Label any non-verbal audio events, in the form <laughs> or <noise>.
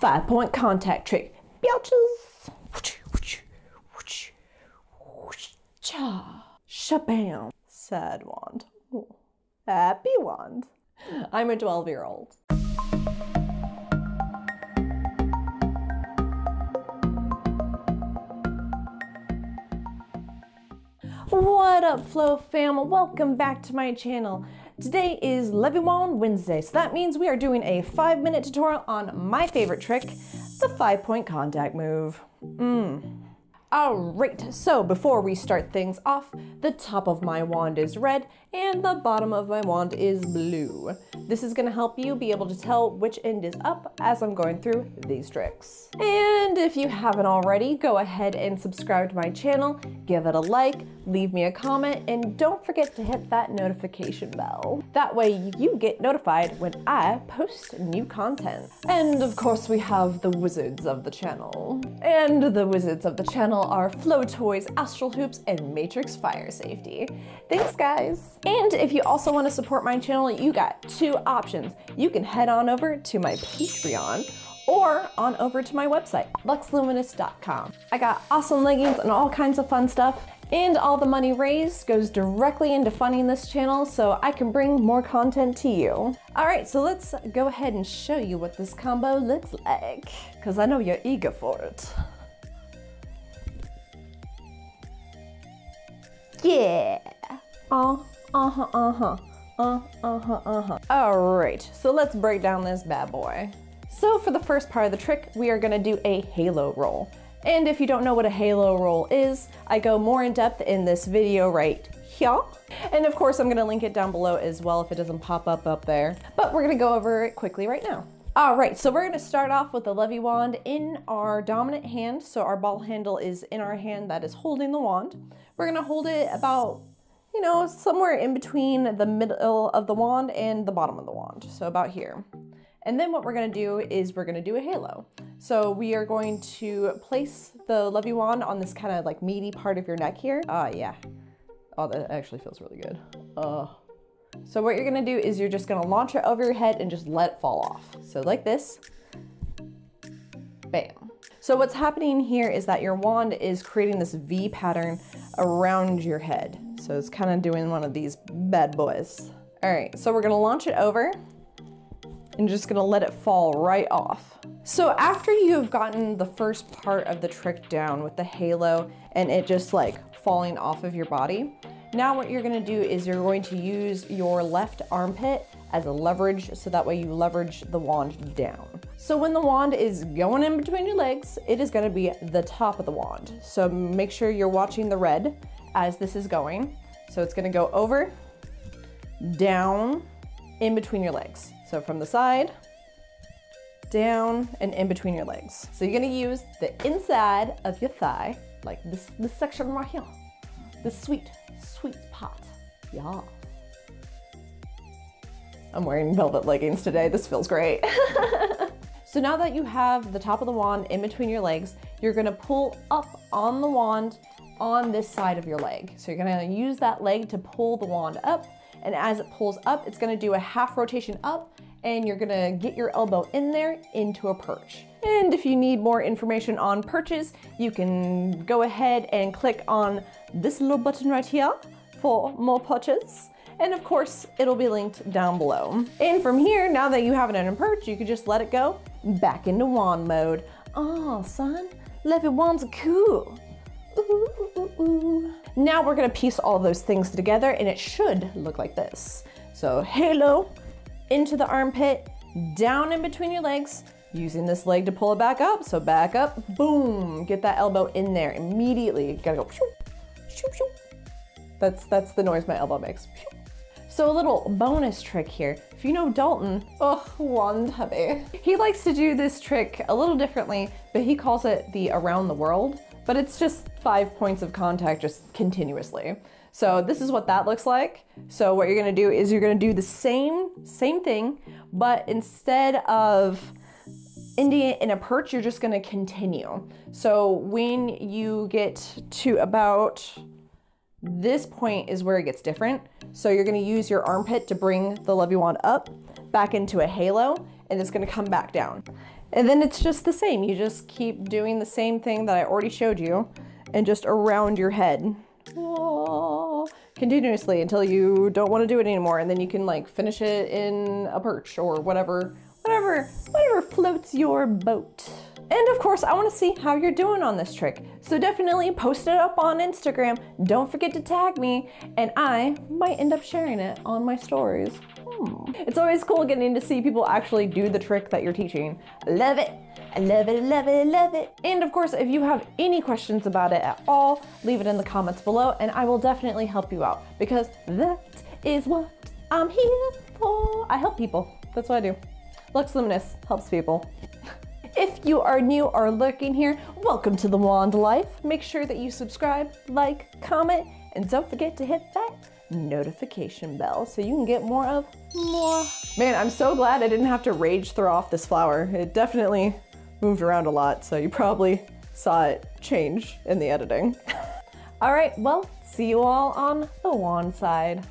five point contact trick. Belches. Cha. Shabam. Sad wand. Ooh. Happy wand. I'm a 12 year old. What up, Flow fam? Welcome back to my channel. Today is Leviwand Wednesday, so that means we are doing a five minute tutorial on my favorite trick, the five point contact move. Mmm. Alright, so before we start things off, the top of my wand is red and the bottom of my wand is blue. This is gonna help you be able to tell which end is up as I'm going through these tricks. And if you haven't already, go ahead and subscribe to my channel, give it a like, leave me a comment, and don't forget to hit that notification bell. That way you get notified when I post new content. And of course we have the wizards of the channel. And the wizards of the channel are Flow Toys, Astral Hoops, and Matrix Fire Safety. Thanks guys! And if you also want to support my channel, you got two options. You can head on over to my Patreon or on over to my website, luxluminous.com. I got awesome leggings and all kinds of fun stuff, and all the money raised goes directly into funding this channel so I can bring more content to you. All right, so let's go ahead and show you what this combo looks like, because I know you're eager for it. Yeah. Uh, uh-huh, uh-huh. Uh, uh-huh, uh-huh. All right, so let's break down this bad boy. So for the first part of the trick, we are gonna do a halo roll. And if you don't know what a halo roll is, I go more in depth in this video right here. And of course, I'm gonna link it down below as well if it doesn't pop up up there. But we're gonna go over it quickly right now. All right, so we're gonna start off with the Leviwand in our dominant hand. So our ball handle is in our hand that is holding the wand. We're gonna hold it about you know, somewhere in between the middle of the wand and the bottom of the wand, so about here. And then what we're gonna do is we're gonna do a halo. So we are going to place the Leviwand on this kind of like meaty part of your neck here. Uh, yeah. Oh, that actually feels really good. Uh. So what you're gonna do is you're just gonna launch it over your head and just let it fall off. So like this. So what's happening here is that your wand is creating this V pattern around your head. So it's kind of doing one of these bad boys. All right, so we're gonna launch it over and just gonna let it fall right off. So after you've gotten the first part of the trick down with the halo and it just like falling off of your body, now what you're gonna do is you're going to use your left armpit as a leverage so that way you leverage the wand down. So when the wand is going in between your legs, it is gonna be the top of the wand. So make sure you're watching the red as this is going. So it's gonna go over, down, in between your legs. So from the side, down, and in between your legs. So you're gonna use the inside of your thigh, like this, this section right here. This sweet, sweet spot. Yeah. I'm wearing velvet leggings today. This feels great. <laughs> so now that you have the top of the wand in between your legs, you're gonna pull up on the wand on this side of your leg. So you're gonna use that leg to pull the wand up. And as it pulls up, it's gonna do a half rotation up and you're gonna get your elbow in there into a perch. And if you need more information on perches, you can go ahead and click on this little button right here for more perches. And of course, it'll be linked down below. And from here, now that you have it in a perch, you can just let it go back into wand mode. Oh, son, Leviwands are cool. Ooh, ooh, ooh, now we're gonna piece all those things together and it should look like this. So halo, into the armpit, down in between your legs, using this leg to pull it back up. So back up, boom, get that elbow in there immediately. You Gotta go. That's, that's the noise my elbow makes. So a little bonus trick here. If you know Dalton, oh, wand hubby. He likes to do this trick a little differently, but he calls it the around the world but it's just five points of contact just continuously. So this is what that looks like. So what you're gonna do is you're gonna do the same, same thing, but instead of ending it in a perch, you're just gonna continue. So when you get to about this point is where it gets different. So you're gonna use your armpit to bring the leviwand up, back into a halo, and it's gonna come back down. And then it's just the same. You just keep doing the same thing that I already showed you and just around your head. Continuously until you don't want to do it anymore. And then you can like finish it in a perch or whatever, whatever, whatever floats your boat. And of course, I wanna see how you're doing on this trick. So definitely post it up on Instagram. Don't forget to tag me, and I might end up sharing it on my stories. Hmm. It's always cool getting to see people actually do the trick that you're teaching. Love it. I love it, love it, love it. And of course, if you have any questions about it at all, leave it in the comments below and I will definitely help you out because that is what I'm here for. I help people. That's what I do. Lux Luminous helps people. If you are new or lurking here, welcome to the Wand Life. Make sure that you subscribe, like, comment, and don't forget to hit that notification bell so you can get more of more. Man, I'm so glad I didn't have to rage throw off this flower. It definitely moved around a lot, so you probably saw it change in the editing. <laughs> all right, well, see you all on the wand side.